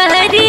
शहर